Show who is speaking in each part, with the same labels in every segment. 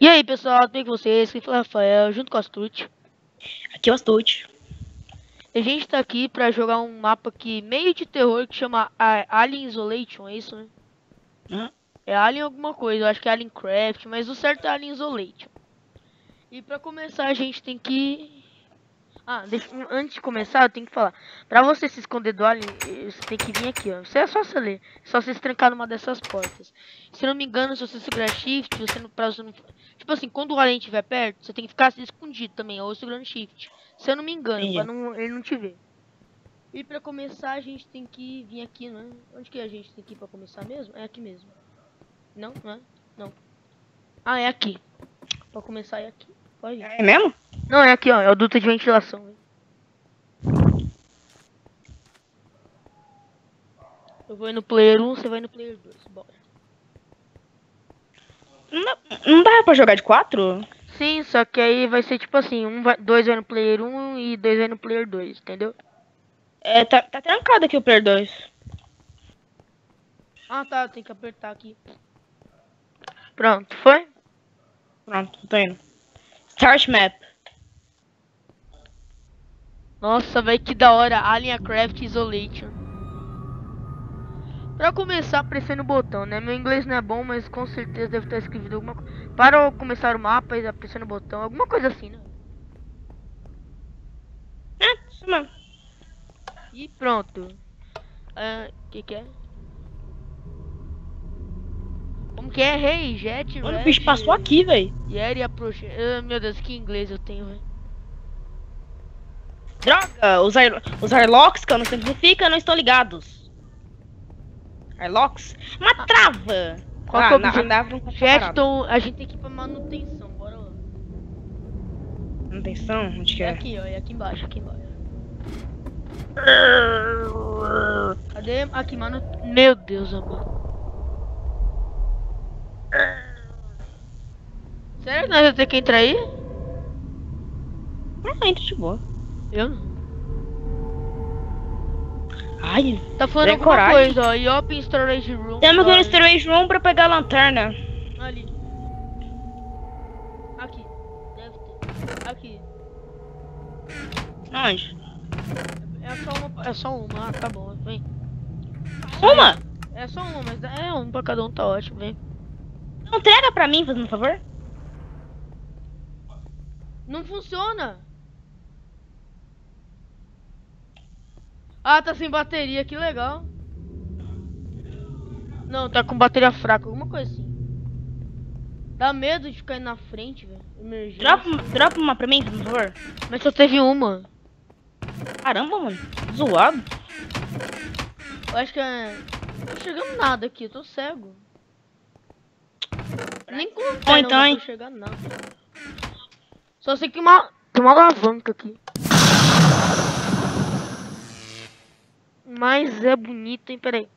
Speaker 1: E aí, pessoal, tudo bem com vocês? Fala é o Rafael, junto com a Astute.
Speaker 2: Aqui é o Astute.
Speaker 1: A gente tá aqui pra jogar um mapa aqui meio de terror que chama a- Alien Isolation, é isso, né? É Alien alguma coisa, eu acho que é Alien Craft, mas o certo é Alien Isolation. E pra começar a gente tem que... Ah, deixa- antes de começar eu tenho que falar. Pra você se esconder do Alien, você tem que vir aqui, ó. Isso é só você ler. É só você se trancar numa dessas portas. Se não me engano, se você segurar Shift, você não... Pra você não tipo assim, quando o Alien estiver perto, você tem que ficar escondido também, ou segurando Shift. Se eu não me engano,
Speaker 2: Entendi.
Speaker 1: pra não, ele não te ver. E pra começar a gente tem que vir aqui, né? Onde que a gente tem que ir pra começar mesmo? É aqui mesmo. Não, não é? Não. Ah, é aqui. Pra começar é aqui. Pode ir.
Speaker 2: É mesmo?
Speaker 1: Não, é aqui, ó. É o duto de ventilação. Eu vou no player 1, você vai no player 2. Bora.
Speaker 2: Não, dá- não dá pra jogar de quatro?
Speaker 1: Sim, só que aí vai ser tipo assim, um vai, dois vai no player 1 e dois vai no player 2, entendeu?
Speaker 2: É, tá, tá trancado aqui o Player 2.
Speaker 1: Ah tá, tem que apertar aqui. Pronto, foi?
Speaker 2: Pronto, tô indo. Start Map.
Speaker 1: Nossa, velho, que da hora. Alien Craft Isolation. Pra começar, pressione o botão, né? Meu inglês não é bom, mas com certeza deve estar escrito alguma coisa. Para eu começar o mapa, já pressione o botão. Alguma coisa assim, né?
Speaker 2: É, isso mesmo.
Speaker 1: E pronto. O que que é? Como que é? Hey, Jet,
Speaker 2: Mano, o bicho passou aqui, velho.
Speaker 1: Yeri approach. Ah, meu Deus, que inglês eu tenho, velho.
Speaker 2: Droga, os, Ar os Arlocks, que eu não sei o que significa, não estão ligados. Arlocks? Uma trava.
Speaker 1: Qual
Speaker 2: ah,
Speaker 1: que é o
Speaker 2: na- andava
Speaker 1: a gente tem que ir pra manutenção. Bora lá.
Speaker 2: Manutenção? Onde que
Speaker 1: É
Speaker 2: é?
Speaker 1: aqui, ó. É aqui embaixo, aqui embaixo. Cadê? Aqui, mano. Meu Deus, amor. Sério que nós vamos ter que entrar aí?
Speaker 2: Ah, entra de boa.
Speaker 1: Eu não.
Speaker 2: Ai,
Speaker 1: Tá falando alguma
Speaker 2: coragem?
Speaker 1: coisa, ó. E open storage room.
Speaker 2: temos
Speaker 1: ó,
Speaker 2: Storage Room pra pegar a lanterna.
Speaker 1: Ali. Aqui. Deve ter. Aqui.
Speaker 2: Onde?
Speaker 1: É só uma. É só uma. Ah, tá bom. Vem.
Speaker 2: Uma?
Speaker 1: É só uma, mas é um pra cada um, tá ótimo. Vem.
Speaker 2: Não entrega pra mim, fazendo um favor.
Speaker 1: Não funciona. Ah, tá sem bateria, que legal. Não, tá com bateria fraca, alguma coisa assim. Dá medo de ficar aí na frente, velho. Emergência.
Speaker 2: Dropa, dropa uma pra mim, por favor.
Speaker 1: Mas só teve uma.
Speaker 2: Caramba, mano. Zoado.
Speaker 1: Eu acho que é. Não tô chegando nada aqui, eu tô cego. Nem com não
Speaker 2: então, hein?
Speaker 1: pra chegar nada. Só sei que uma. Tem uma alavanca aqui. Mas é bonito, hein? Peraí.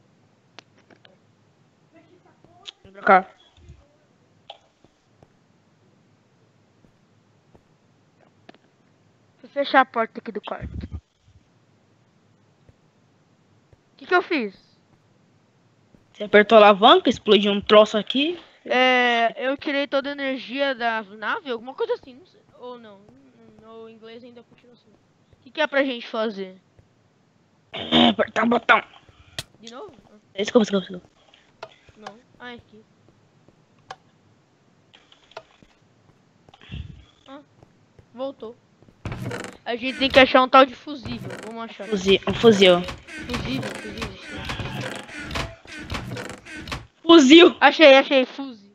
Speaker 2: Vem pra cá.
Speaker 1: Vou fechar a porta aqui do quarto. O que, que eu fiz?
Speaker 2: Você apertou a alavanca, explodiu um troço aqui.
Speaker 1: É, eu tirei toda a energia da nave, alguma coisa assim, não sei. Ou não, o inglês ainda continua assim. O que, que é pra gente fazer?
Speaker 2: É, apertar o botão.
Speaker 1: De novo?
Speaker 2: Desculpa, desculpa, desculpa.
Speaker 1: Não. Ah, é aqui. Ah, voltou. A gente tem que achar um tal de fusível. Vamos achar.
Speaker 2: Fuzil, um fuzil.
Speaker 1: Fusível, fusível.
Speaker 2: Fuzil!
Speaker 1: Achei, achei, fuse.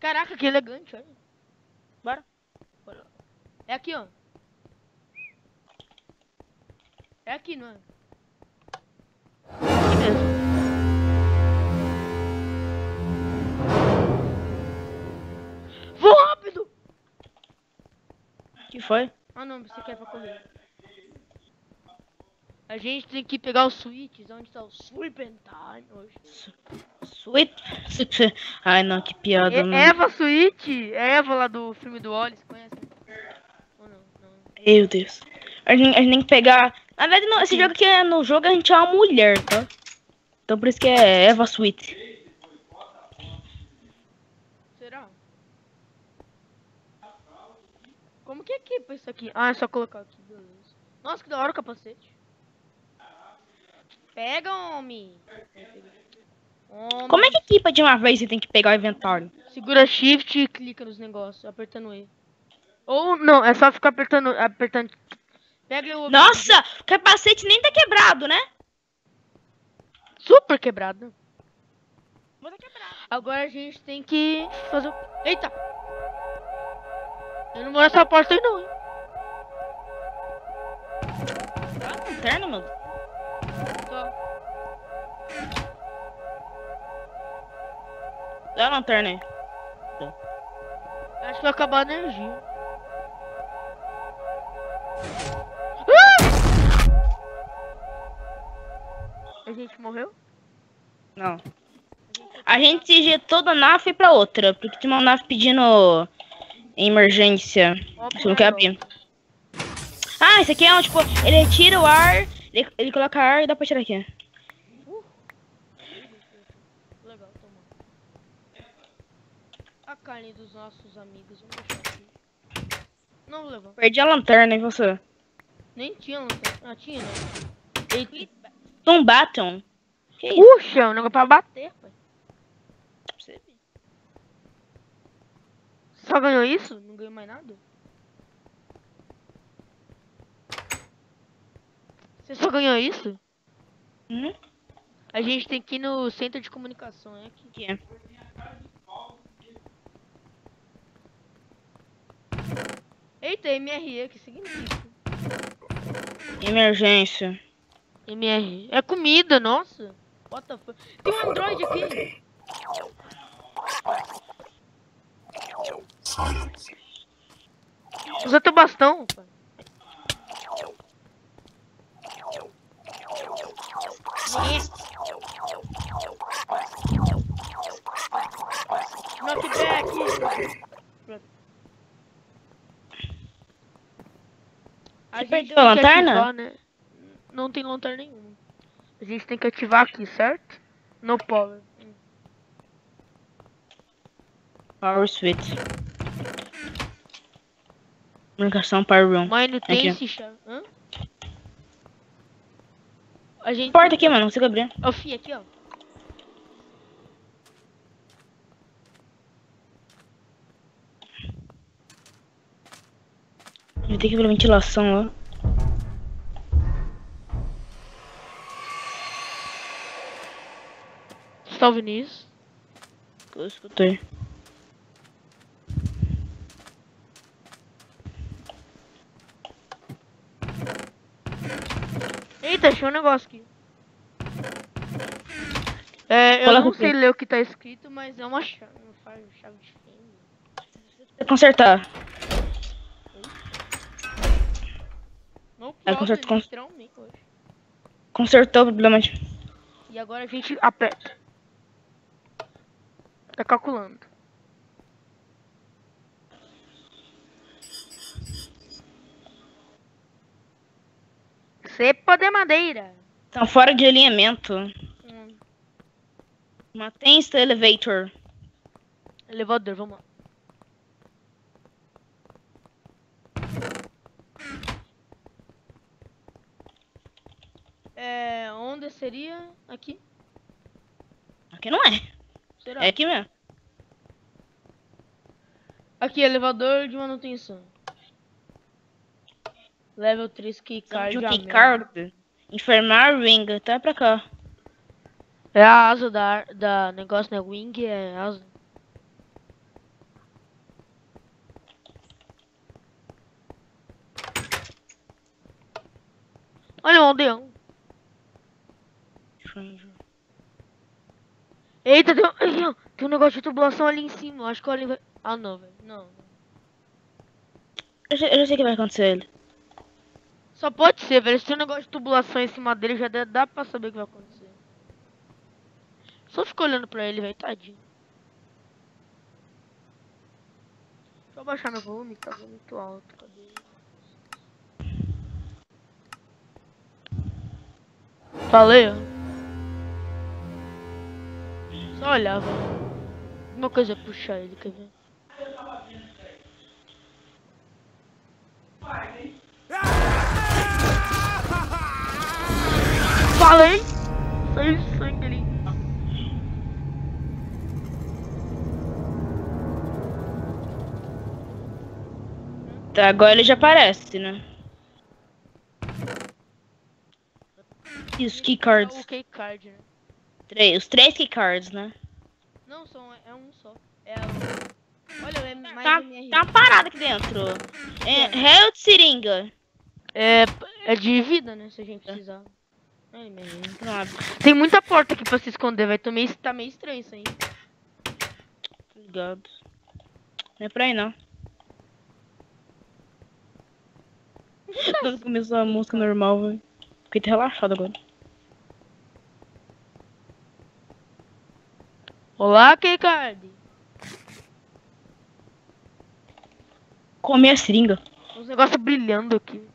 Speaker 1: Caraca, que elegante, olha.
Speaker 2: Bora.
Speaker 1: Bora. É aqui, ó. É aqui, não é? Aqui mesmo. Vou rápido!
Speaker 2: Que foi?
Speaker 1: Ah não, você quer pra correr. A gente tem que pegar os switches, onde tá o Sweeping Time hoje.
Speaker 2: Sweet. Ai, não, que piada. Não.
Speaker 1: Eva Switch? É Eva lá do filme do Wallace, conhece? Ou não? Não.
Speaker 2: Meu Deus. A gente, a gente tem que pegar. Na verdade, não, esse jogo aqui é no jogo a gente é uma mulher, tá? Então por isso que é Eva Sweet.
Speaker 1: Será? Como que equipa isso aqui? Ah, é só colocar aqui, beleza. Nossa, que da hora o capacete. Pega, homem. Homem.
Speaker 2: Como é que equipa de uma vez e tem que pegar o inventário?
Speaker 1: Segura shift e clica nos negócios, apertando E. Ou não, é só ficar apertando, apertando. Pega o
Speaker 2: Nossa, o capacete nem tá quebrado, né?
Speaker 1: super quebrado. Agora a gente tem que fazer. o- Eita! Eu não vou nessa porta aí não. hein?
Speaker 2: Ah, lanterna, meu.
Speaker 1: Só.
Speaker 2: Dá a lanterna aí.
Speaker 1: Acho que vai acabar a energia. A gente morreu?
Speaker 2: Não. A gente se injetou da nave pra outra, porque tinha uma nave pedindo emergência.
Speaker 1: Ó,
Speaker 2: Você não quer abrir. Ah, esse aqui é um, tipo, ele retira o ar, ele, ele coloca ar e dá pra tirar aqui.
Speaker 1: Legal. A carne dos nossos amigos, vamos deixar aqui. Não vou levar.
Speaker 2: Perdi a lanterna e você?
Speaker 1: Nem tinha lanterna. Ah, tinha. Eita.
Speaker 2: Tom Baton. Que?
Speaker 1: Puxa, é um negócio pra bater, pai. Só ganhou isso? Não ganhou mais nada? Você só ganhou isso?
Speaker 2: Hum?
Speaker 1: A gente tem que ir no centro de comunicação, é aqui.
Speaker 2: Que é?
Speaker 1: Eita, MRE, que significa?
Speaker 2: Emergência.
Speaker 1: MR. É comida, nossa. What the fuck? Tem um Android aqui. Usa teu bastão, pai. Knockback. A gente
Speaker 2: perdeu a lanterna?
Speaker 1: Não tem lanterna nenhuma. A gente tem que ativar aqui, certo? No power.
Speaker 2: Power Switch. Comunicação Power Room.
Speaker 1: Mas não tem
Speaker 2: Aqui.
Speaker 1: esse chave. Hã? A gente.
Speaker 2: Porta aqui, mano. Não consigo abrir.
Speaker 1: Ó, Fih, aqui, ó.
Speaker 2: Vai ter que ver a ventilação lá.
Speaker 1: Você tá ouvindo isso?
Speaker 2: Eu escutei.
Speaker 1: Eita, achei um negócio aqui. É, eu
Speaker 2: Coloca
Speaker 1: não sei ler o que tá escrito, mas é uma chave. Uma chave de.
Speaker 2: Tem que consertar.
Speaker 1: No
Speaker 2: É, conserta- cons-. Consertou o problema de...
Speaker 1: E agora a gente aperta. Tá calculando. Cepa de madeira.
Speaker 2: Estão fora de alinhamento.
Speaker 1: Hum,
Speaker 2: Mantém-se elevator.
Speaker 1: elevador, vamos lá. É, onde seria? Aqui?
Speaker 2: Aqui não é.
Speaker 1: Será?
Speaker 2: É aqui mesmo.
Speaker 1: Aqui, elevador de manutenção. Level 3 keycard.
Speaker 2: De keycard. Enfermar ring. Tá pra cá.
Speaker 1: É a asa da, da negócio, né? Wing é asa. Olha o aldeão. Eita, tem, um- tem um negócio de tubulação ali em cima. eu Acho que o alien vai. Ah, não, velho. Não.
Speaker 2: Eu já, eu já sei o que vai acontecer ele.
Speaker 1: Só pode ser, velho. Se tem um negócio de tubulação em cima dele, já dá, dá pra saber o que vai acontecer. Só fica olhando pra ele, velho. Tadinho. Deixa eu baixar meu volume, tá muito alto. Cadê? Falei, ó. Só olhava. Uma coisa puxa ele, quer né? ver? Falei! Saiu sangue ali.
Speaker 2: Tá, agora ele já aparece, né? E os
Speaker 1: keycards. É
Speaker 2: um
Speaker 1: keycard, né?
Speaker 2: Três, os três keycards, né?
Speaker 1: Não, são, é um só. É a... Olha, é mais
Speaker 2: Tá,
Speaker 1: MR.
Speaker 2: tá uma parada aqui dentro. É, Hell de seringa.
Speaker 1: É, é de vida, né? Se a gente precisar. É, MR.
Speaker 2: Não abre.
Speaker 1: Tem muita porta aqui pra se esconder, vai. Tô meio, tá meio estranho isso aí.
Speaker 2: Ligado. Não é pra ir, não. Quando começou a música normal, velho. Fiquei relaxado agora.
Speaker 1: Olá, K-Card.
Speaker 2: Comer a seringa.
Speaker 1: Os negócios brilhando aqui.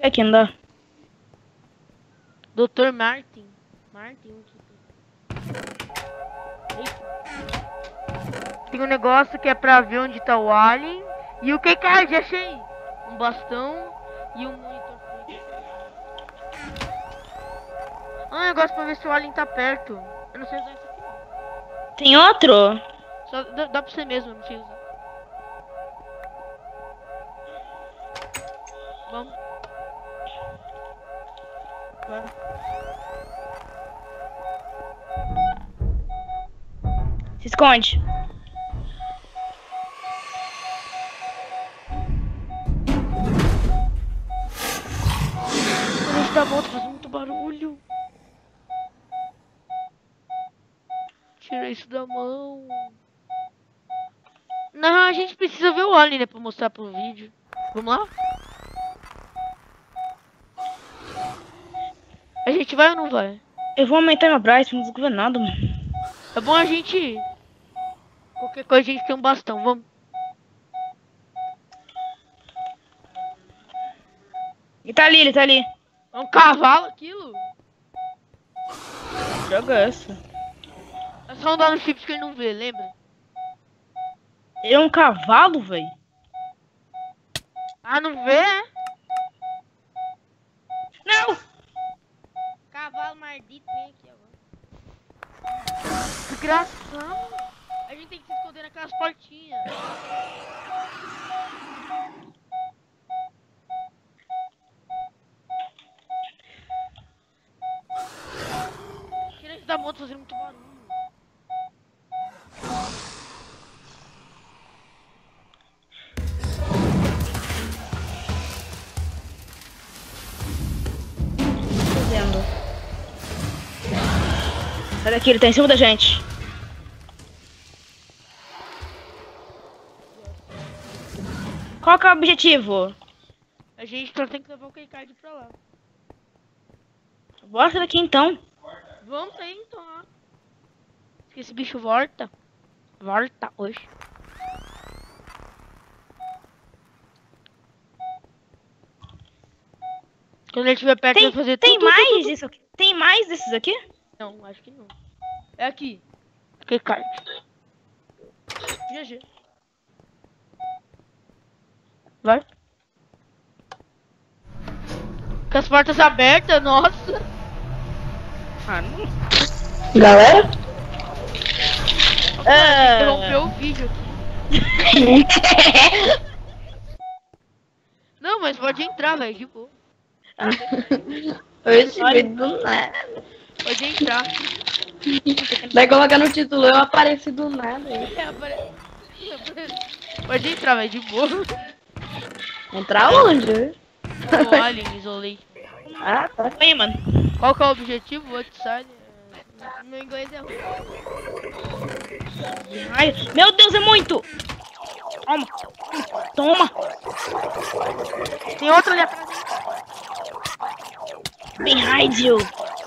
Speaker 2: É aqui, não dá.
Speaker 1: Dr. Martin. Martin, que tem? Um negócio que é pra ver onde tá o alien. E o K-Card, achei! Um bastão e um monitor. Ah, um negócio pra ver se o alien tá perto. Eu não sei não.
Speaker 2: Tem outro?
Speaker 1: Só dá, dá pra você mesmo, não usar. Vamos. Vai.
Speaker 2: Se esconde.
Speaker 1: Alien, né? Pra mostrar pro vídeo. Vamos lá? A gente vai ou não vai?
Speaker 2: Eu vou aumentar meu braço, não ver nada, mano.
Speaker 1: É bom a gente ir. Qualquer coisa a gente tem um bastão, vamos.
Speaker 2: Ele tá ali, ele tá ali.
Speaker 1: É um cavalo aquilo?
Speaker 2: Joga essa.
Speaker 1: É só andar no chips que ele não vê, lembra?
Speaker 2: Ele é um cavalo, velho.
Speaker 1: Ah, não vê?
Speaker 2: Não!
Speaker 1: Cavalo maldito, vem aqui agora. Desgraçado. A gente tem que se esconder naquelas portinhas. Tira isso da moto fazendo muito barulho.
Speaker 2: Sai daqui, ele tá em cima da gente. Qual que é o objetivo?
Speaker 1: A gente só tem que levar o K-Card pra lá.
Speaker 2: Bora daqui então.
Speaker 1: Vamos sair então. Que esse bicho volta. Volta hoje. Quando ele estiver perto,
Speaker 2: Tem,
Speaker 1: vai fazer
Speaker 2: tem
Speaker 1: tudo,
Speaker 2: mais
Speaker 1: tudo.
Speaker 2: isso aqui? Tem mais desses aqui?
Speaker 1: Não, acho que não. É aqui. Que card. GG. Vai. Com as portas abertas, nossa.
Speaker 2: Ah, não.
Speaker 3: Galera?
Speaker 2: Ah,
Speaker 1: Interrompeu o vídeo aqui. Não, mas pode entrar, velho, de boa.
Speaker 3: Hoje do nada.
Speaker 1: Pode entrar.
Speaker 3: Vai colocar no título, eu apareci do nada.
Speaker 1: É, apare... Pode entrar, velho, de boa.
Speaker 3: Entrar onde?
Speaker 1: O Alien, isolei.
Speaker 3: Ah, tá.
Speaker 2: Aí, mano.
Speaker 1: Qual que é o objetivo? Outside? É, Meu inglês é ruim.
Speaker 2: Ai, meu Deus, é muito! Toma! Toma!
Speaker 1: Tem outro ali atrás.
Speaker 2: Behind you!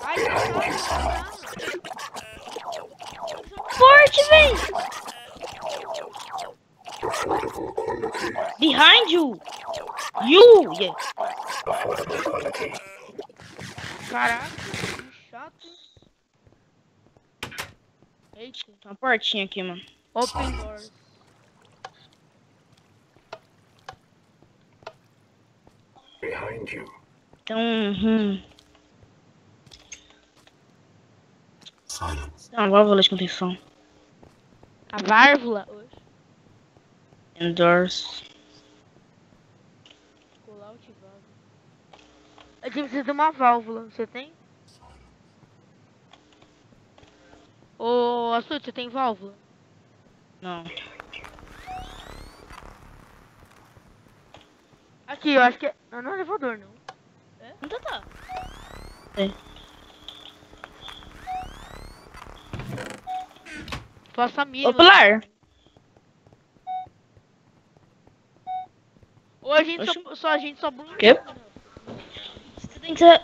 Speaker 1: Ai, tá, tá,
Speaker 2: Forte, véi! Behind you! You! Yeah.
Speaker 1: Caraca, que chato. Eita.
Speaker 2: Tem uma portinha aqui, mano.
Speaker 1: Open doors.
Speaker 4: Behind you.
Speaker 2: Então, hum.
Speaker 4: Silence.
Speaker 2: Uma válvula de contenção.
Speaker 1: A válvula. Colar o válvula. A gente precisa de uma válvula. Você tem? Ô, Açude, você tem válvula?
Speaker 2: Não.
Speaker 1: Aqui, eu acho que é... Não, não é elevador, não.
Speaker 2: Então tá.
Speaker 1: Faça a mínima.
Speaker 2: Ô, Pilar.
Speaker 1: Ou a gente só, só a gente só.
Speaker 3: Quê?
Speaker 2: Você tem que ser.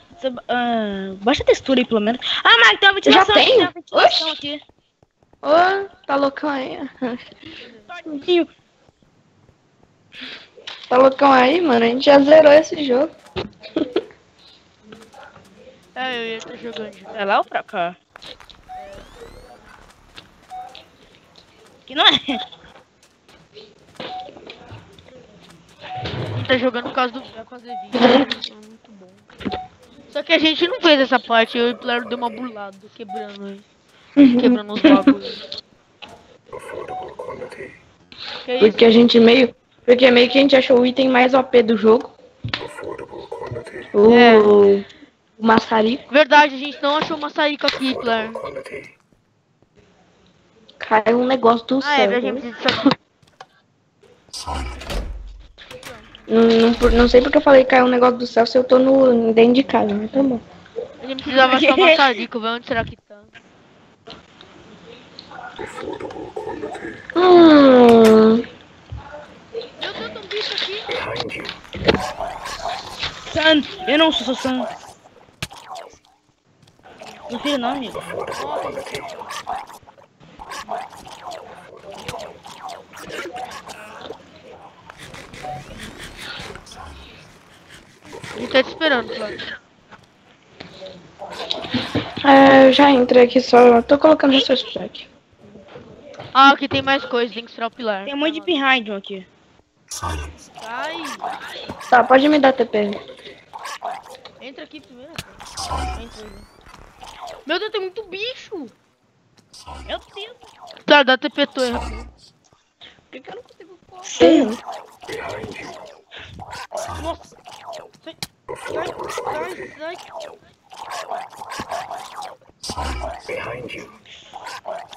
Speaker 2: ah, baixa a textura aí, pelo menos. Ah, mas tem uma ventilação
Speaker 3: Já
Speaker 2: aqui.
Speaker 3: tem?
Speaker 2: Uma ventilação aqui.
Speaker 3: Ô, tá loucão aí?
Speaker 2: Todinho.
Speaker 3: Tá loucão aí, mano? A gente já zerou esse jogo.
Speaker 1: É, eu ia estar jogando.
Speaker 2: Pra lá ou pra cá? Que não é.
Speaker 1: A gente tá jogando por causa do pra fazer vídeo. É muito bom. Só que a gente não fez essa parte, eu e o Pilar deu uma burlada, quebrando. Quebrando os bagulhos.
Speaker 3: Porque a gente meio. Porque meio que a gente achou o item mais OP do jogo. O.
Speaker 1: É.
Speaker 3: O maçarico.
Speaker 1: Verdade, a gente não achou maçarico aqui, Pilar.
Speaker 3: Caiu um negócio do
Speaker 1: Ah, é,
Speaker 3: céu.
Speaker 1: a gente.
Speaker 4: Silence.
Speaker 3: não, não, por- não sei porque eu falei que caiu um negócio do céu se eu tô no, dentro de casa, mas tá bom.
Speaker 1: A gente precisava achar o maçarico, ver onde será que tá.
Speaker 3: Hum.
Speaker 1: Meu Deus, tem um bicho aqui.
Speaker 2: San, eu não sou San. Não filho não, amigo.
Speaker 1: Tá te esperando, Pilar.
Speaker 3: É, eu já entrei aqui só. Eu tô colocando essa aqui.
Speaker 1: Ah, aqui tem mais coisa, tem que esperar o Pilar.
Speaker 2: Tem um monte de behind aqui.
Speaker 4: Silence.
Speaker 1: Ai,
Speaker 3: Tá, pode me dar TP.
Speaker 1: entra aqui primeiro. Entra aí. Meu Deus, tem muito bicho.
Speaker 2: Meu Deus.
Speaker 1: Tá, dá TP torre. rapidinho.
Speaker 2: Por que que eu não consigo correr?
Speaker 3: Sim.
Speaker 1: Nossa. Sai, sai, sai.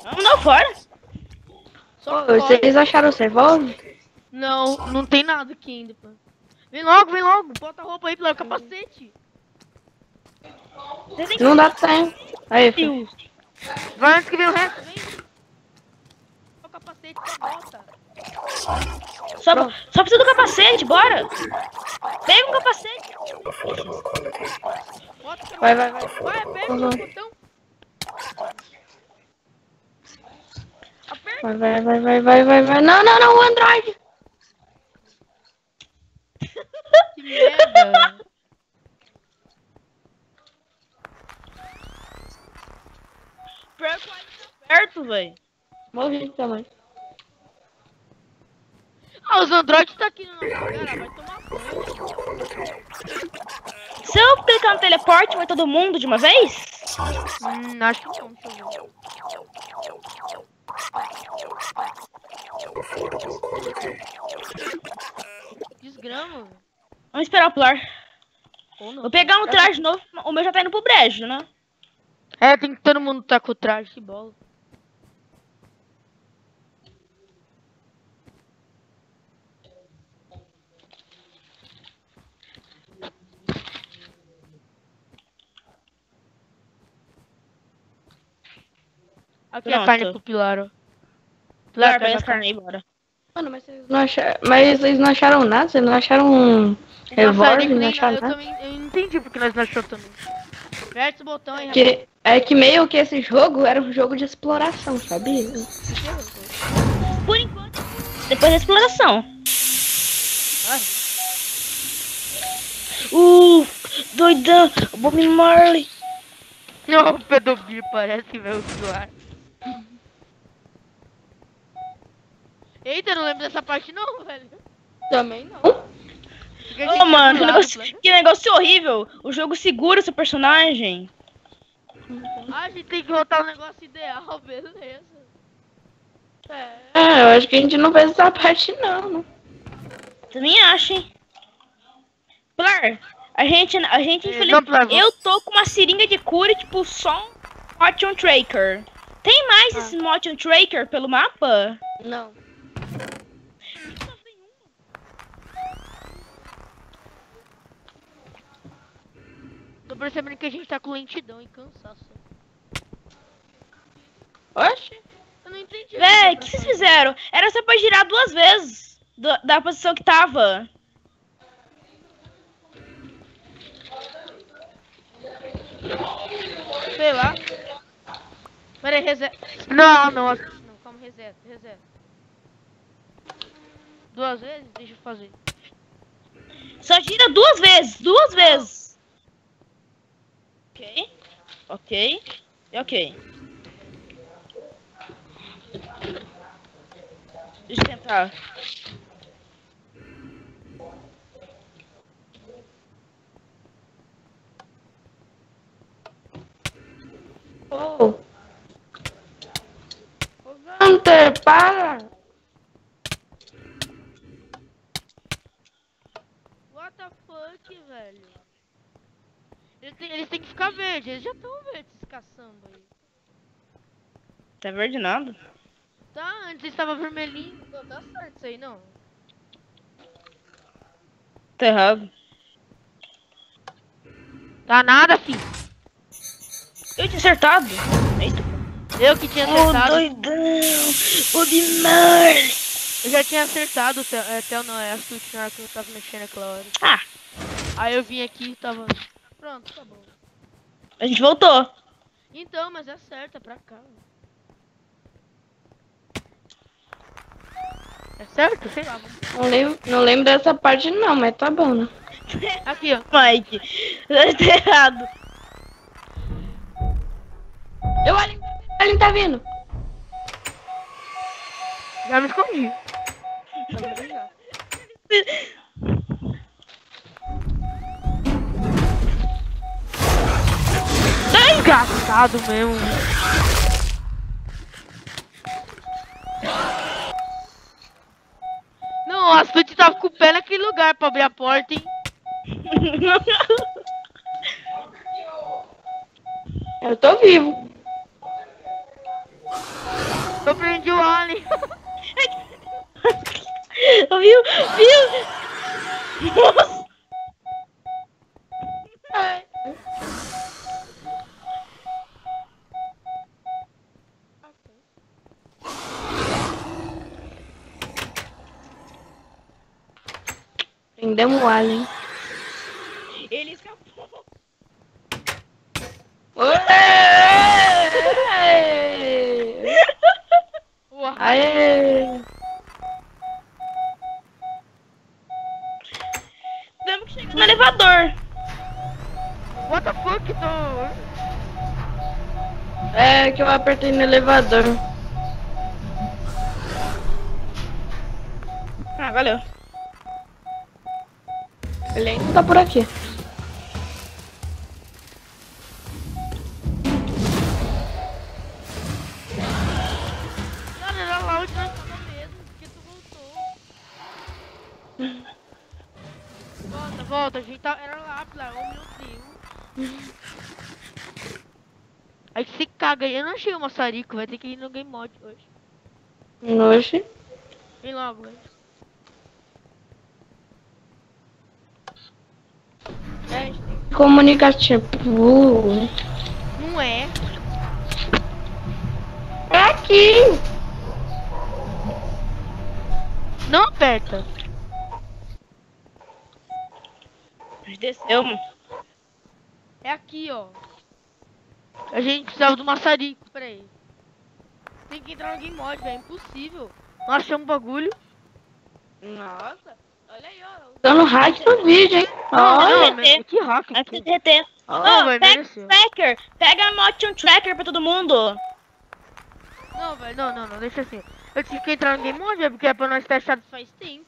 Speaker 2: Vamos não, fora.
Speaker 1: Só corre.
Speaker 3: vocês acharam o servol?
Speaker 1: Não, não tem nada aqui ainda, pô. Vem logo, vem logo. Bota a roupa aí, Pilar, o capacete.
Speaker 3: Não dá tempo. Aí, filho.
Speaker 1: Vai antes que vem o resto, vem. O capacete, bota.
Speaker 2: Só, só precisa do capacete, bora. Pega o capacete.
Speaker 3: Vai, vai, vai.
Speaker 1: Vai, aperta
Speaker 3: Uhum.
Speaker 1: o botão. Aperta.
Speaker 3: Vai, vai, vai, vai, vai, vai, vai. Não, não, não, o Android.
Speaker 1: Que merda.
Speaker 2: Pior que o Alisson tá perto, velho.
Speaker 3: Morri também.
Speaker 1: Ah, os androides tá aqui no nosso ah, vai tomar.
Speaker 2: Se eu clicar no teleporte, vai todo mundo de uma vez?
Speaker 1: Hum, acho que não, deixa eu ver. Desgrama.
Speaker 2: Vamos esperar o
Speaker 1: não.
Speaker 2: Vou pegar um traje novo, o meu já tá indo pro brejo, né?
Speaker 1: É, tem que todo mundo tá com o traje, que bola. Aqui a
Speaker 2: Pronto.
Speaker 1: carne pro Pilar, ó.
Speaker 2: Pilar,
Speaker 1: pega a
Speaker 2: as carnes aí, bora.
Speaker 3: Mano, mas vocês não acharam. Mas vocês não acharam nada? Vocês não acharam um revólver?
Speaker 1: eu
Speaker 3: Não acharam
Speaker 1: eu
Speaker 3: nada?
Speaker 1: também eu entendi porque nós não achamos também. Aperte o botão aí, rapaz.
Speaker 3: Que, é que meio que esse jogo era um jogo de exploração, sabia?
Speaker 2: Por enquanto. Depois da exploração. Uh, doidão. Bob Marley.
Speaker 1: Não, o pedofilo parece meu celular. Eita, não lembro dessa parte não, velho.
Speaker 3: Também não.
Speaker 2: Ô, mano, que negócio,
Speaker 1: pulado,
Speaker 2: que negócio horrível. O jogo segura seu personagem.
Speaker 1: Ah, a gente tem que botar o negócio ideal, beleza.
Speaker 3: É, eu acho que a gente não fez essa parte não, né?
Speaker 2: Também acho, hein? Pilar, a gente, a gente
Speaker 1: É,
Speaker 2: infelizmente. Eu tô com uma seringa de cura e, tipo, só um motion tracker. Tem mais
Speaker 1: Ah.
Speaker 2: esse motion tracker pelo mapa?
Speaker 3: Não.
Speaker 1: Tô percebendo que a gente tá com lentidão e cansaço.
Speaker 3: Oxe.
Speaker 1: Eu não entendi.
Speaker 2: Véi,
Speaker 1: o
Speaker 2: o que vocês fizeram? Era só pra girar duas vezes do- da posição que tava.
Speaker 1: Sei lá. Pera aí, reset. Não, não, não, calma, reset, reset. Duas vezes? Deixa eu fazer.
Speaker 2: Só gira duas vezes, duas vezes. Ok, ok, ok. Deixa eu tentar.
Speaker 3: Oh. Ô, Hunter, para!
Speaker 1: What the fuck, velho? Eles têm, eles têm eles já estão verdes caçamba aí.
Speaker 2: Tá verde nada?
Speaker 1: Tá, antes estava vermelhinho. Não, tá certo isso aí, não.
Speaker 2: Tá errado.
Speaker 1: Tá nada, filho.
Speaker 2: Eu tinha acertado. Eita.
Speaker 1: Eu que tinha
Speaker 2: Ô,
Speaker 1: acertado.
Speaker 2: doidão. O de Marley.
Speaker 1: Eu já tinha acertado é, Theo não, é a hora que eu tava mexendo aquela hora.
Speaker 2: Ah,
Speaker 1: Aí eu vim aqui e tava. Pronto, tá bom.
Speaker 2: A gente voltou.
Speaker 1: Então, mas é certo, é pra cá. É certo? Sei lá.
Speaker 3: Não lembro, não lembro dessa parte não, mas tá bom, né?
Speaker 1: Aqui, ó.
Speaker 2: Mike. Tá errado.
Speaker 3: Eu, Alien, Alien tá vindo.
Speaker 1: Já me escondi. Desgastado mesmo. Não, a Suti tava com o pé naquele lugar pra abrir a porta, hein?
Speaker 3: Eu tô vivo.
Speaker 1: Eu prendi o Alien.
Speaker 2: Viu? Viu? Nossa.
Speaker 3: Prendemos o Alien.
Speaker 2: Ele escapou.
Speaker 3: Aê!
Speaker 2: Temos que chegar no elevador.
Speaker 1: What the fuck, tô...
Speaker 3: É que eu apertei no elevador.
Speaker 2: Ah, valeu.
Speaker 3: Tá por aqui.
Speaker 1: Cara, era lá onde nós tava mesmo, porque tu voltou. Volta, volta, a gente tá... Era lá, lá, oh meu Deus. Aí se caga, eu não achei o maçarico, vai ter que ir no Game Mod hoje.
Speaker 3: Noxe.
Speaker 1: Vem logo, velho.
Speaker 3: Comunicativo.
Speaker 1: Não é.
Speaker 3: É aqui.
Speaker 1: Não aperta.
Speaker 2: Mas desceu, mano.
Speaker 1: É aqui, ó. A gente precisava do maçarico, peraí. Tem que entrar no Game Mod, velho. É impossível. Nós achamos um bagulho.
Speaker 3: Nossa. Olha aí, ó. Dando hack no vídeo, hein? Olha.
Speaker 1: mas que hack. Ó,
Speaker 2: Ô,
Speaker 1: vai
Speaker 2: pega o tracker. Pega a motion tracker pra todo mundo.
Speaker 1: Não, velho, não, não, não, deixa assim. Eu tive que entrar no Game Mode, é porque é pra nós achado faz tempo.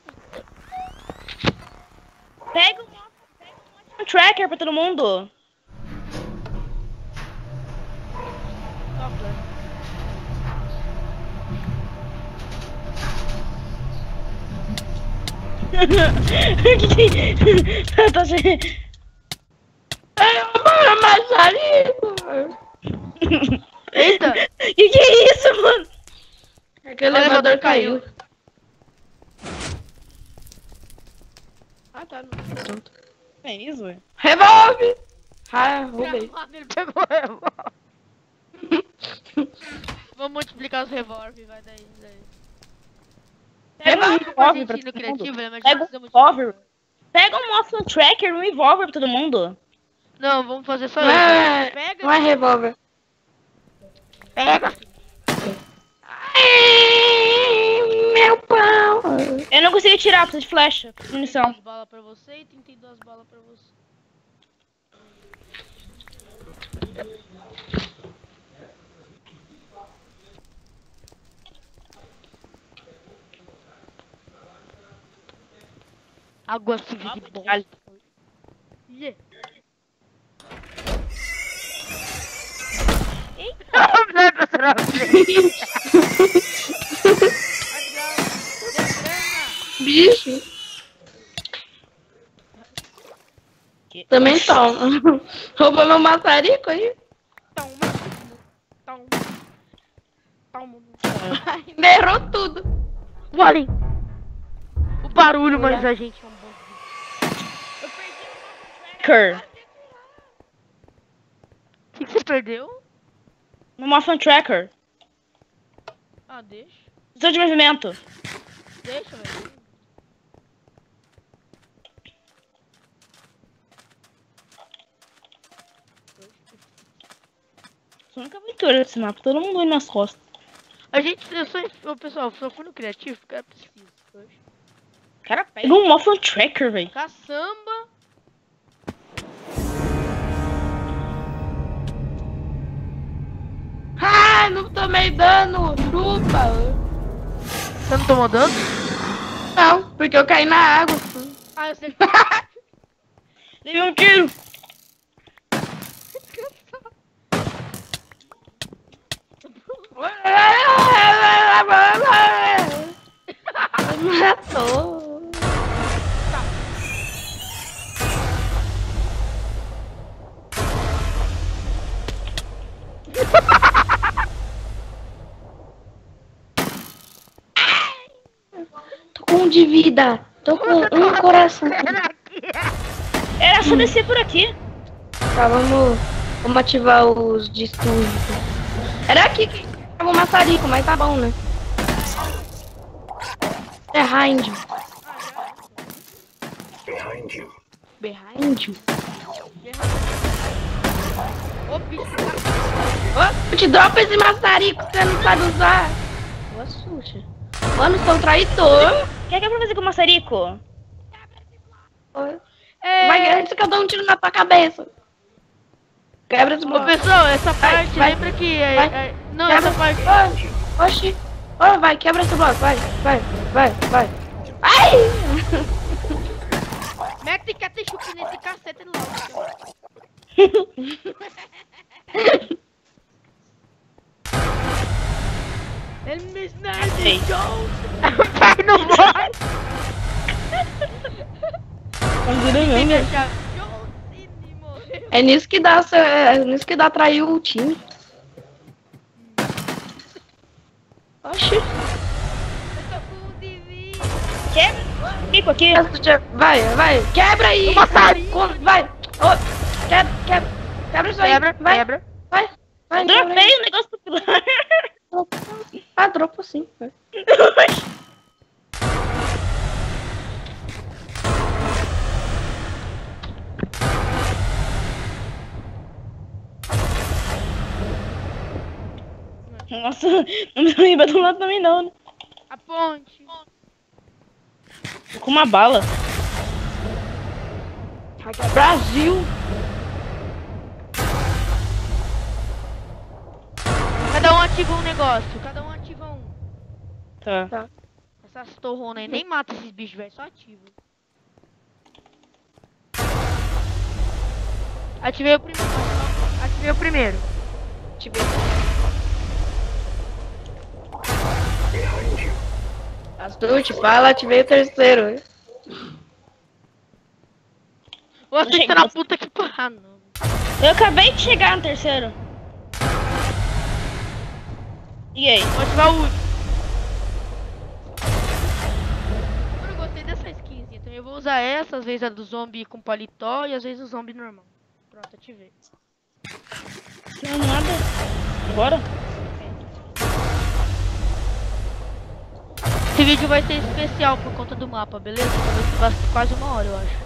Speaker 2: Pega o, motion tracker pra todo mundo.
Speaker 1: Só
Speaker 2: que tá che-
Speaker 3: É, maçarico.
Speaker 1: Eita!
Speaker 2: que que é isso, mano?
Speaker 3: Aquele
Speaker 1: O elevador
Speaker 3: elevador
Speaker 1: caiu.
Speaker 3: caiu. Ah, tá. Pronto.
Speaker 2: É isso, velho.
Speaker 3: Revolve! Ah, roubei.
Speaker 1: Mano, ele pegou o revólver. Vamos multiplicar os revólveres, vai daí, daí.
Speaker 2: Pega um revólver pra todo mundo.
Speaker 1: criativo,
Speaker 2: Pega um revólver. Pega um motion tracker, um revólver pra todo mundo.
Speaker 1: Não, vamos fazer só
Speaker 3: Não
Speaker 1: isso.
Speaker 3: é,
Speaker 1: Pega,
Speaker 3: não é revólver.
Speaker 1: pega.
Speaker 3: Ai, meu pau.
Speaker 2: Eu não consegui tirar, preciso de flecha. Munição.
Speaker 1: 32 balas pra você e 32 balas pra você. Água suja de.
Speaker 2: Caralho.
Speaker 1: Yeah.
Speaker 3: Bicho.
Speaker 2: Que-
Speaker 3: Também toma. Roubou meu maçarico aí.
Speaker 1: Toma. Toma. Toma.
Speaker 3: Ainda errou tudo.
Speaker 1: O alien. O barulho, mas a gente é.
Speaker 2: Tracker.
Speaker 1: O que, que você perdeu?
Speaker 2: No motion tracker.
Speaker 1: Ah, deixa.
Speaker 2: Visão de movimento.
Speaker 1: Deixa, velho.
Speaker 2: Sou única aventura desse mapa. Todo mundo indo nas costas.
Speaker 1: A gente, eu só, ô, pessoal, só fui no criativo, fica pesquisa.
Speaker 2: Cara, pega um motion tracker, velho.
Speaker 1: Caçamba.
Speaker 3: Tomei dano. Chupa.
Speaker 1: Você não tomou dano?
Speaker 3: Não, porque eu caí na água.
Speaker 1: Ah, eu sei que
Speaker 2: Dei um tiro.
Speaker 3: Matou. Vida. Tô com um coração.
Speaker 1: era
Speaker 2: só descer por aqui.
Speaker 3: Tá, vamos, vamos ativar os distúrbios. Era aqui que tava o maçarico, mas tá bom, né? Behind you.
Speaker 4: Behind you.
Speaker 3: Behind you.
Speaker 1: Ô, bicho.
Speaker 3: Ô, te dropa esse maçarico que você não sabe usar. Boa suja. Mano, sou um traidor.
Speaker 2: O que é que é pra fazer com o maçarico?
Speaker 1: É...
Speaker 3: Vai antes que eu dou um tiro na tua cabeça. Quebra esse
Speaker 1: Ô,
Speaker 3: bloco.
Speaker 1: pessoal, essa parte,
Speaker 3: vai.
Speaker 1: lembra que... É,
Speaker 3: Vai.
Speaker 1: é- não,
Speaker 3: Quebra.
Speaker 1: essa parte...
Speaker 3: Ô, Oxi. Ô, vai, quebra esse bloco. Vai, vai, vai, vai. Ai!
Speaker 1: Mac tem que ter chute nesse cacete logo. Ele me sniped, Vai, não morre.
Speaker 3: É nisso que dá, é nisso que dá trair o time. Oxi.
Speaker 1: Eu tô com de vida.
Speaker 2: Quebra. Fico aqui.
Speaker 3: Vai, vai. Quebra aí. Vai. Quebra, quebra. Quebra isso aí.
Speaker 1: Quebra,
Speaker 3: vai,
Speaker 1: quebra.
Speaker 3: vai. Vai, quebra aí.
Speaker 2: Dropei o negócio do pilar.
Speaker 3: Ah, dropa sim.
Speaker 2: Nossa, não me lembra do lado também não, né?
Speaker 1: A ponte.
Speaker 2: Tô com uma bala.
Speaker 3: Brasil.
Speaker 1: ativa um negócio, cada um ativa um.
Speaker 2: Tá. tá.
Speaker 1: Essas torronas aí nem mata esses bichos, velho, só ativa. Ativei o primeiro. Ativei o primeiro.
Speaker 3: Ativei o primeiro. Astute, fala, ativei o terceiro.
Speaker 1: Vou tá na puta que parra, não.
Speaker 2: Eu acabei de chegar no terceiro. E aí?
Speaker 1: Vou ativar o último. Eu gostei dessa skinzinha também. Eu vou usar essa, às vezes a do zombie com paletó e às vezes o zombie normal. Pronto, ativei.
Speaker 2: Não, nada. Bora?
Speaker 1: Esse vídeo vai ser especial por conta do mapa, beleza? Talvez vai ser quase uma hora, eu acho.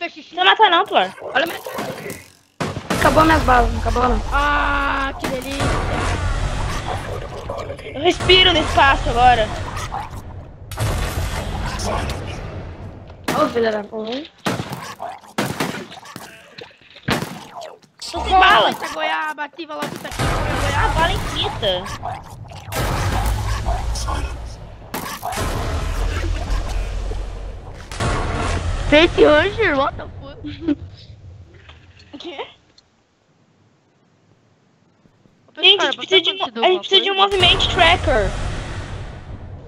Speaker 2: É.
Speaker 1: Xixi.
Speaker 2: Não mata não, Flor.
Speaker 3: Olha minha... Acabou minhas balas, não acabou não.
Speaker 1: Ah, que delícia.
Speaker 2: Eu respiro no espaço agora.
Speaker 3: Ô, filha da porra.
Speaker 2: Tô sem bala.
Speaker 1: Essa goiaba, ativa logo isso aqui.
Speaker 2: Ah, bala em fita.
Speaker 1: Face Ranger, what the fuck?
Speaker 2: O quê?
Speaker 1: Ô,
Speaker 2: Gente, a gente precisa de, um- a gente precisa de um movimento tracker.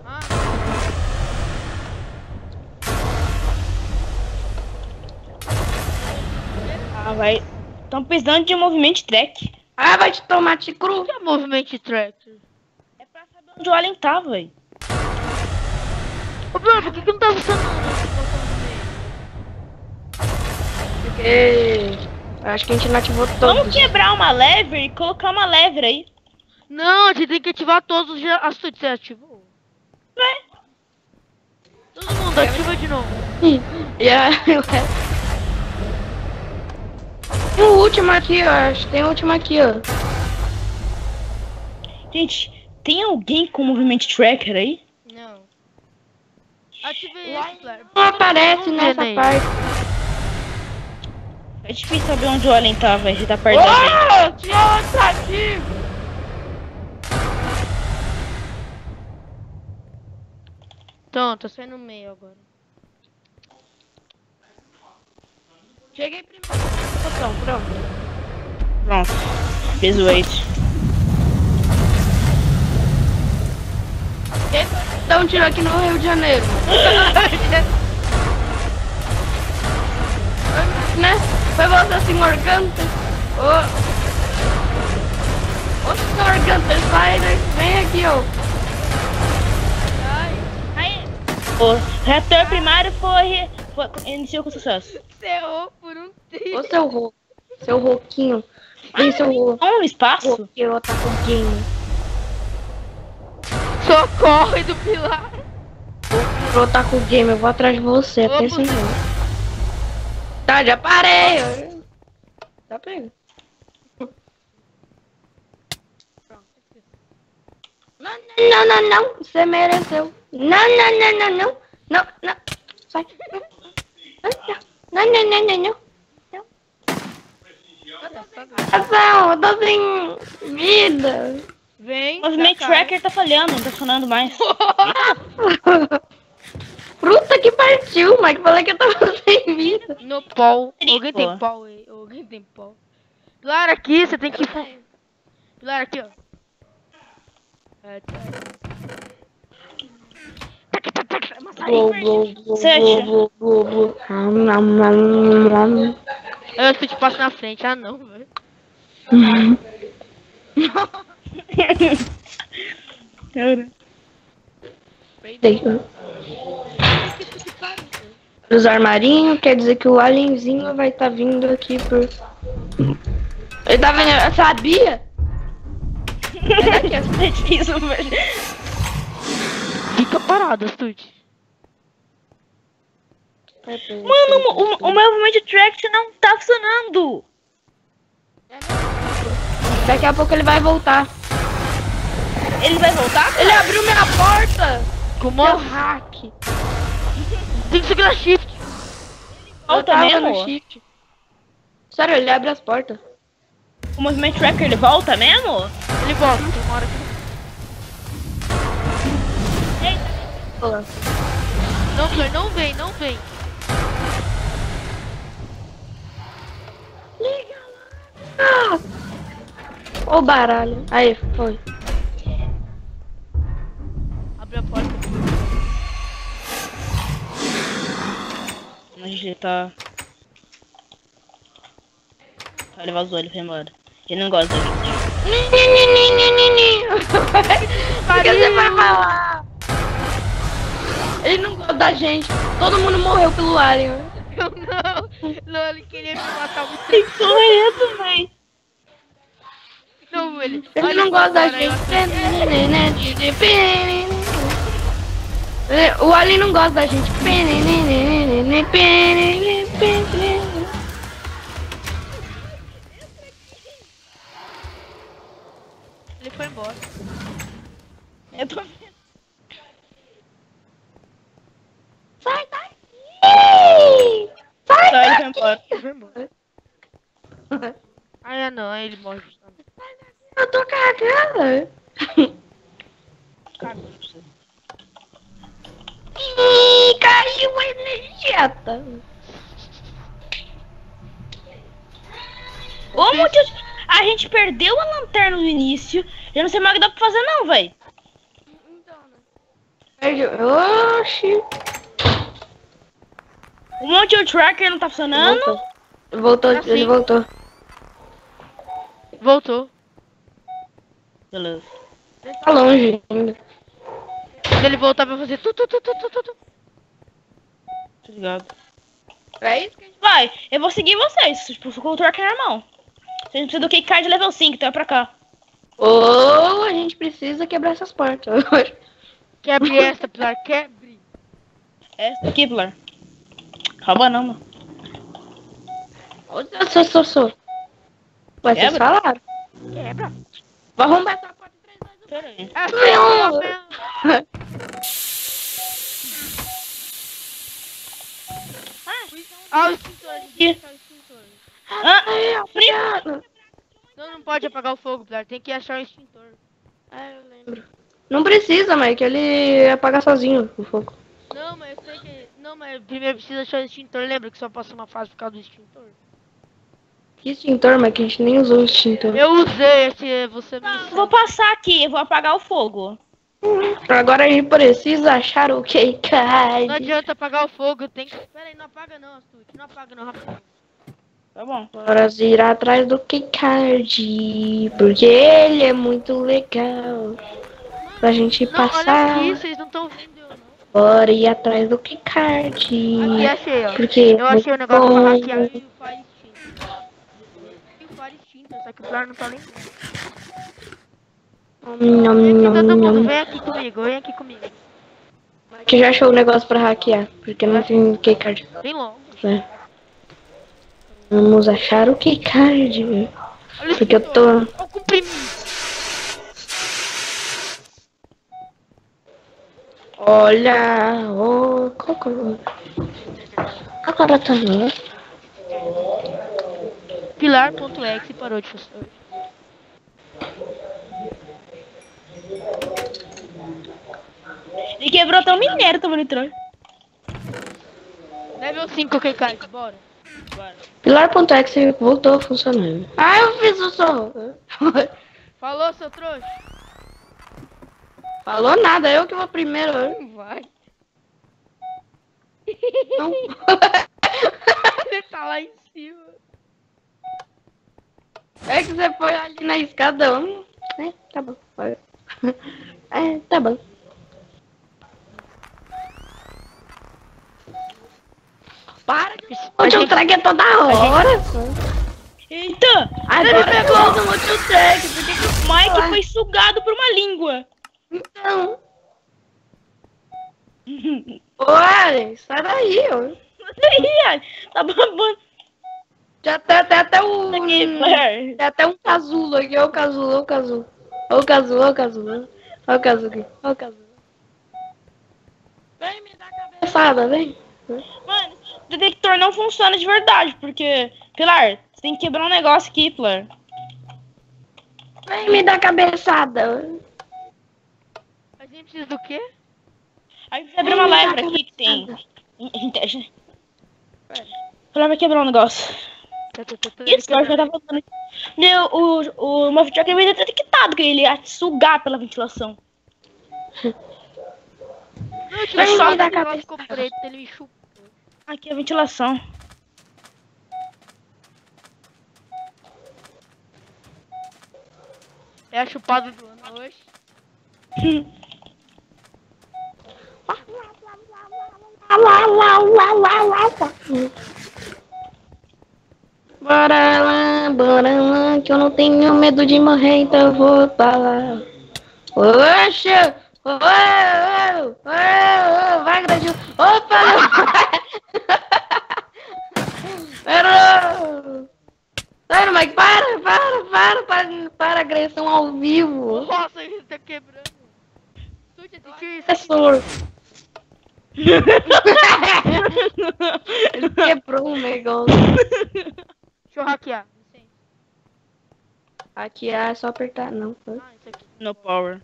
Speaker 1: Ah,
Speaker 2: Ah, vai. Estão precisando de um movimento track.
Speaker 3: Ah, vai te tomar de cru.
Speaker 1: o que é movimento tracker?
Speaker 2: É pra saber onde o Alien tá, velho.
Speaker 1: Ô, Bruno, por que, que não tá funcionando esse
Speaker 3: Acho que a gente não ativou todos.
Speaker 2: Vamos quebrar uma lever e colocar uma lever aí.
Speaker 1: Não, a gente tem que ativar todos os ja- açudes. Você ativou?
Speaker 2: Vai.
Speaker 1: Todo mundo ativa de novo.
Speaker 3: E a... Tem o último aqui, ó. Acho tem o último aqui, ó.
Speaker 2: Gente, tem alguém com movimento tracker aí?
Speaker 1: Não. Ativei.
Speaker 3: Não aparece nessa parte.
Speaker 2: É difícil saber onde o Alien tá, velho. Ele tá perto da gente.
Speaker 3: Tinha outro aqui.
Speaker 1: Então, tô saindo no meio agora.
Speaker 3: Cheguei primeiro. Botão, pronto.
Speaker 2: Pronto. Fiz o wait.
Speaker 3: Dar um tiro aqui no Rio de Janeiro? né? Foi você, senhor Gunter? Ô, ô senhor Gunter, sai, daí. vem aqui, ó.
Speaker 2: Aí, o reator primário foi, foi. Iniciou com sucesso.
Speaker 1: Você errou por um tiro.
Speaker 3: Ô seu ro... seu roquinho. Vem, seu ro...
Speaker 2: Um espaço?
Speaker 3: roquinho, tá com game.
Speaker 1: Socorre do pilar.
Speaker 3: Vou tá com game, eu vou atrás de você, sem
Speaker 1: puta.
Speaker 3: medo. Tá, já parei. ó. Já pega. Não, não, não, não, você mereceu. Não, não, não, não, não. Não, não. Sai. Não, não, não, não, não. Ação, eu tô sem vida.
Speaker 1: Vem.
Speaker 2: O movimento
Speaker 1: cá.
Speaker 2: tracker tá falhando, não tá funcionando mais.
Speaker 3: Fruta que partiu, mas falei que eu tava sem vida.
Speaker 1: No pau. Alguém tem pau aí? Alguém tem pau? Pilar aqui, você tem que. Pilar aqui, ó. É, tá. É eu te passo na frente. Ah, não, velho.
Speaker 3: Peidei. Os armarinhos, quer dizer que o alienzinho vai estar vindo aqui por. Ele tá vendo? Eu sabia?
Speaker 2: É difícil, velho.
Speaker 1: Fica parado, Astute.
Speaker 2: Mano, o, o, o meu movimento tracker não tá funcionando.
Speaker 3: Daqui a pouco ele vai voltar.
Speaker 2: Ele vai voltar?
Speaker 3: Ele abriu minha porta!
Speaker 1: Como?
Speaker 3: Seu hack!
Speaker 1: Tem que segurar shift.
Speaker 3: Eu
Speaker 2: Volta
Speaker 3: tava
Speaker 2: mesmo?
Speaker 3: shift. Sério, ele abre as portas.
Speaker 2: O movimento tracker ele volta mesmo?
Speaker 1: Ele volta. Tem uma hora que... Não, Flor, não vem, não vem.
Speaker 3: Ah! Ô baralho. Aí, foi.
Speaker 1: Abre a porta.
Speaker 2: A gente tá. Tá, Ele vazou, ele foi embora. Ele não gosta da gente.
Speaker 3: O que você vai falar? Ele não gosta da gente. Todo mundo morreu pelo Alien.
Speaker 1: Eu não. Não, ele queria me matar muito.
Speaker 2: Que porra é essa, véi?
Speaker 1: Não, ele.
Speaker 3: Ele não gosta da gente. O Alien não gosta da gente.
Speaker 1: Ele foi embora.
Speaker 2: Eu tô vendo.
Speaker 3: Sai daqui! Sai
Speaker 2: Tá, ele foi embora.
Speaker 1: Ele foi embora. Ah, não, ele morre justamente.
Speaker 3: Eu tô cagando.
Speaker 2: Cagou
Speaker 3: Ih, caiu a energia. tá?
Speaker 2: Ô, muitos... A gente perdeu a lanterna no início. Eu não sei mais o que dá pra fazer, não, véi.
Speaker 3: Perdeu. Oxi.
Speaker 2: O monte de tracker não tá funcionando.
Speaker 3: Voltou. Voltou,
Speaker 1: Assim.
Speaker 3: ele voltou.
Speaker 1: Voltou.
Speaker 2: Beleza.
Speaker 3: Tá longe ainda.
Speaker 1: Quando ele voltar, vai fazer tu, tu, tu, tu, tu, tu, tu.
Speaker 2: Tá ligado.
Speaker 3: É isso que a gente
Speaker 2: Vai, eu vou seguir vocês. Tipo, com o tracker normal. A gente precisa do key card level 5, então é pra cá.
Speaker 3: Ou a gente precisa quebrar essas portas.
Speaker 1: Quebre essa, Pilar, quebre.
Speaker 2: Essa aqui, Pilar. Rouba não, mano.
Speaker 3: Olha só, só, só. Vocês
Speaker 2: Quebra?
Speaker 3: falaram.
Speaker 1: Quebra.
Speaker 3: Vou arrombar essa porta em 3, 2, 1.
Speaker 2: Pera aí.
Speaker 1: Ah,
Speaker 3: Não.
Speaker 1: quebra. Ah, o extintor. a gente tem que achar o extintor.
Speaker 2: Ah,
Speaker 3: obrigado.
Speaker 1: Não, não pode apagar o fogo, Pilar. Tem que achar o extintor.
Speaker 3: Ah, eu lembro. Não precisa, mas que ele apaga sozinho o fogo.
Speaker 1: Não, mas eu sei que... Não, mas primeiro precisa achar o extintor. Lembra que só passa uma fase por causa do extintor?
Speaker 3: Que extintor, que a gente nem usou o extintor.
Speaker 1: Eu usei esse... Você me...
Speaker 2: eu vou passar aqui, eu vou apagar o fogo.
Speaker 3: Agora a gente precisa achar o que cai.
Speaker 1: Não adianta apagar o fogo, tem que... Pera aí, não apaga não, Astute. Não apaga não, rapidinho.
Speaker 2: Tá bom.
Speaker 3: Bora ir atrás do Keycard, porque ele é muito legal. Pra gente
Speaker 1: Não,
Speaker 3: passar.
Speaker 1: olha aqui, vocês não estão vendo eu, não.
Speaker 3: Bora ir atrás do Keycard.
Speaker 1: Aqui, achei, ó.
Speaker 3: Porque
Speaker 1: Eu achei o negócio pra hackear e o Fire Extintor. E o Fire Extintor, só que o Pilar não tá lembrando.
Speaker 3: Nham,
Speaker 1: Vem aqui
Speaker 3: nham,
Speaker 1: todo mundo, vem aqui comigo, vem aqui comigo.
Speaker 3: Que já achou o negócio pra hackear, porque não tem Keycard.
Speaker 1: Vem logo.
Speaker 3: né? Vamos achar o Keycard. Porque eu tô.
Speaker 1: Olha o comprimido.
Speaker 3: Olha, o Coco. Agora também.
Speaker 1: Pilar.exe parou de funcionar.
Speaker 2: Ele quebrou até o minério, tá monitorando.
Speaker 1: Level 5, ok, cai, bora.
Speaker 2: Bora.
Speaker 3: Pilar.exe voltou funcionando. Ah, eu fiz o som.
Speaker 1: Falou, seu trouxa?
Speaker 3: Falou nada, eu que vou primeiro.
Speaker 1: Vai.
Speaker 3: Não.
Speaker 1: Você tá lá em cima.
Speaker 3: É que você foi ali na escada. hum, É, tá bom. Vai. É, tá bom. Para que o tio track é toda hora.
Speaker 2: Eita!
Speaker 3: Agora eu vou no tio track. Por que que
Speaker 2: O Mike foi sugado por uma língua.
Speaker 3: então? Ué, sai daí, ó.
Speaker 2: Ih, tá babando.
Speaker 3: Já tem até, até um.
Speaker 2: Aqui.
Speaker 3: Tem até um casulo aqui, ó o casulo, ó o casulo. Ó o casulo, ó o casulo. Ó o casulo aqui, ó o casulo. Vem me dar cabeçada, vem.
Speaker 2: Mano, o detector não funciona de verdade, porque... Pilar, você tem que quebrar um negócio aqui, Pilar.
Speaker 3: Vem me dar cabeçada.
Speaker 1: A gente precisa do quê?
Speaker 2: Aí você abre uma lever aqui que tem... Pilar vai quebrar um negócio. Isso, nós já tava falando. Meu, o, o meu videogame detectado que ele ia sugar pela ventilação.
Speaker 1: Não,
Speaker 3: me
Speaker 1: só da
Speaker 3: cabeça.
Speaker 1: ficou preto, ele me chupou.
Speaker 2: Aqui é a ventilação.
Speaker 1: É a chupada do ano hoje.
Speaker 3: Bora lá, bora lá, que eu não tenho medo de morrer, então eu vou pra lá. Oxa! Ô, vai, Gradil. Opa! Pera! Sério, Mike, para, para, para, para, para agressão ao vivo.
Speaker 1: Nossa, ele tá quebrando. Suja, assistiu isso?
Speaker 3: É. Ele quebrou o negócio.
Speaker 1: Deixa eu hackear.
Speaker 3: Aqui é só apertar, não.
Speaker 1: Ah, isso aqui.
Speaker 2: No power.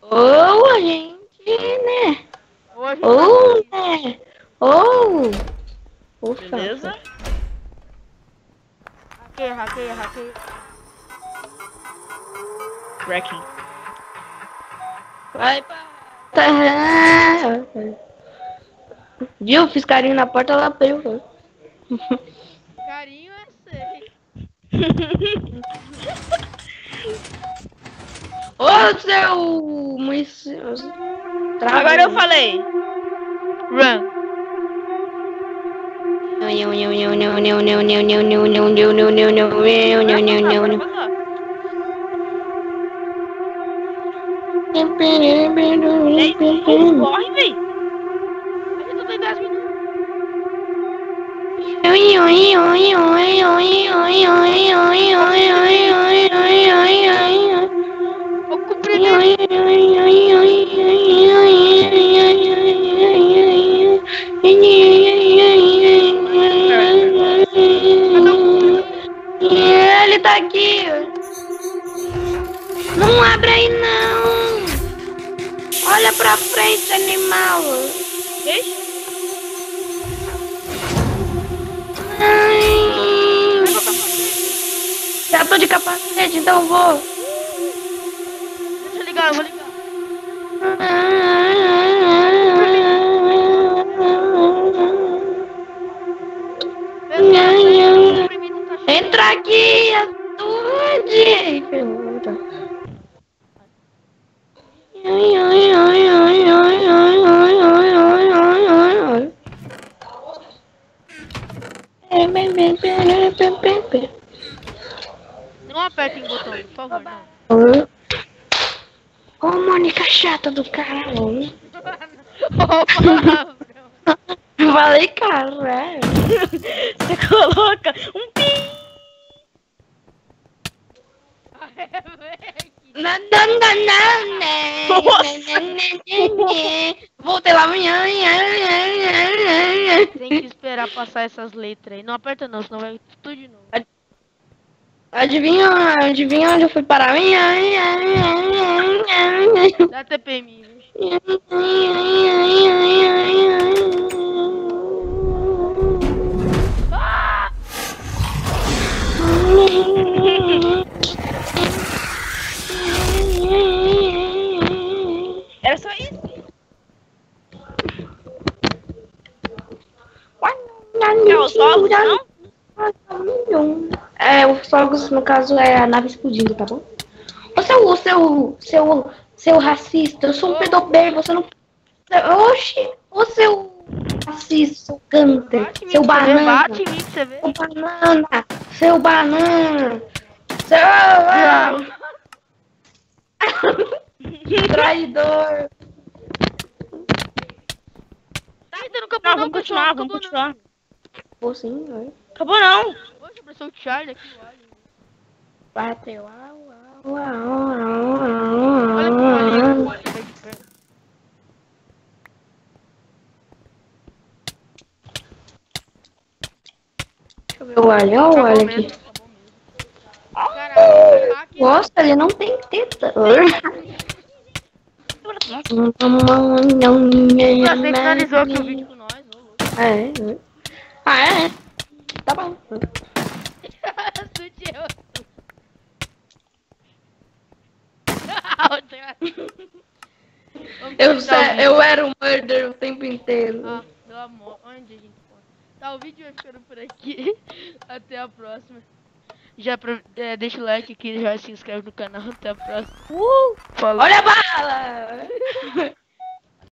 Speaker 3: Ô, a gente, né?
Speaker 1: Hoje
Speaker 3: Ô, né? Ô. Ufa.
Speaker 2: Beleza?
Speaker 1: Hackeia, hackeia, hackeia.
Speaker 3: Vai pra... Tá. Viu? Fiz carinho na porta, ela abriu. Ô oh, seu! Mas.
Speaker 2: Trava Agora eu falei.
Speaker 1: Run.
Speaker 2: Corre,
Speaker 3: velho. Não abre aí não. Olha pra frente, animal. Ai. Já tô de capacete, então vou.
Speaker 1: Deixa eu ligar, eu vou ligar. Tá.
Speaker 3: Entra aqui,
Speaker 1: Não apertem o botão, por favor, não.
Speaker 3: Ô, Mônica chata do caralho.
Speaker 1: Ô, palavrão.
Speaker 3: Falei caralho.
Speaker 2: você coloca um pi.
Speaker 1: É, velho.
Speaker 3: Voltei lá amanhã.
Speaker 1: Tem que esperar passar essas letras aí. Não aperta não, senão vai tudo de novo.
Speaker 3: Adivinha, adivinha onde eu fui parar?
Speaker 1: Dá TPM? Ah!
Speaker 2: É os fogos, não?
Speaker 3: É, os fogos, no caso, é a nave explodindo, tá bom? Ô, seu, seu, seu, seu racista, eu sou um pedobeiro, você não... Oxi, ô, seu racista, seu
Speaker 1: mim
Speaker 3: seu banana, seu banana, seu banana, seu... Traidor.
Speaker 1: Tá ainda não
Speaker 2: vamos continuar, vamos continuar.
Speaker 3: Pô, sim, vai.
Speaker 2: Acabou não.
Speaker 1: Poxa, apareceu o Charlie aqui, olha.
Speaker 3: Bateu. Olha
Speaker 1: Olha que maneiro. olha de perto.
Speaker 3: Deixa eu ver o alho, olha o
Speaker 1: Acabou
Speaker 3: alho
Speaker 1: mesmo,
Speaker 3: aqui.
Speaker 1: acabou mesmo. Caralho, hack.
Speaker 3: Nossa, ele não tem teta.
Speaker 1: Você finalizou aqui o vídeo com nós, ô louco.
Speaker 3: É. Ah, é? Tá bom. eu,
Speaker 1: sei,
Speaker 3: eu era um murder o tempo inteiro.
Speaker 1: Ah, meu amor, onde a gente pode? Tá, o vídeo vai ficando por aqui. Até a próxima. Já pra, é, deixa o like aqui, já se inscreve no canal. Até a próxima. Uh,
Speaker 3: Olha a bala!